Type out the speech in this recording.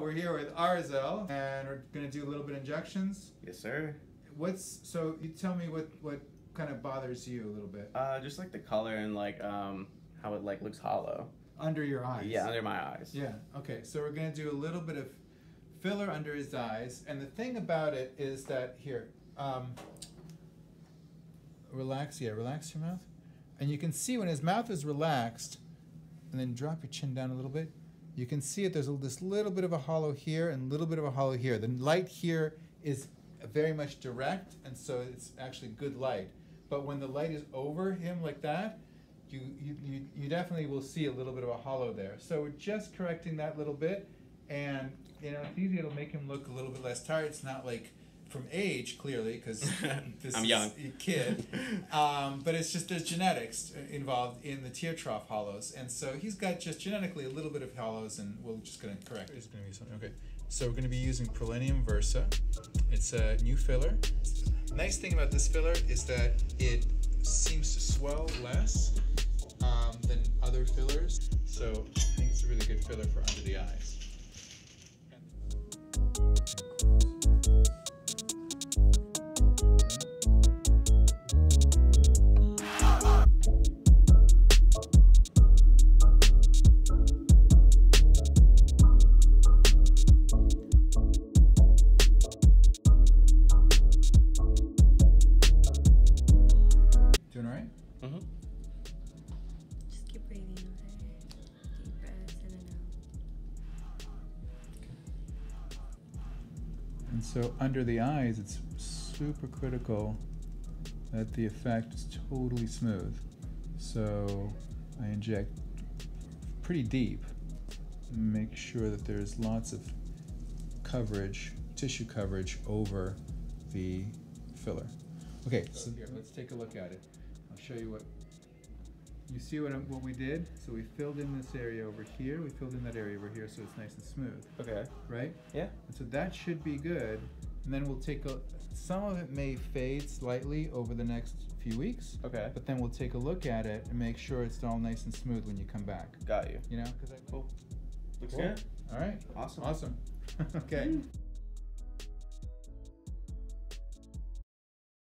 We're here with Arzel, and we're gonna do a little bit of injections. Yes, sir. What's so? You tell me what what kind of bothers you a little bit Uh, just like the color and like um how it like looks hollow. under your eyes. Yeah, under my eyes. Yeah. Okay. So we're gonna do a little bit of filler under his eyes, and the thing about it is that here, um, relax. Yeah, relax your mouth, and you can see when his mouth is relaxed, and then drop your chin down a little bit. You can see it. There's a, this little bit of a hollow here and a little bit of a hollow here. The light here is very much direct, and so it's actually good light. But when the light is over him like that, you, you, you, you definitely will see a little bit of a hollow there. So we're just correcting that little bit, and you know it's easy. It'll make him look a little bit less tired. It's not like from age clearly because this I'm is young. a kid. Um, but it's just there's genetics involved in the tear trough hollows, and so he's got just genetically a little bit of hollows, and we're just going to correct. It's going to be something. Okay, so we're going to be using Prollenium Versa. It's a new filler. Nice thing about this filler is that it seems to swell less um, than other fillers, so I think it's a really good filler for under the eyes. And so under the eyes, it's super critical that the effect is totally smooth. So I inject pretty deep, make sure that there's lots of coverage, tissue coverage over the filler. Okay, so here, let's take a look at it. I'll show you what you see what, I'm- what we did? So we filled in this area over here, we filled in that area over here so it's nice and smooth, Okay. right? Yeah. And so that should be good. And then we'll take a, some of it may fade slightly over the next few weeks, Okay. but then we'll take a look at it and make sure it's all nice and smooth when you come back. Got you. You know, because I Cool. Looks Cool. good. All right. Awesome. Awesome. okay. Hmm.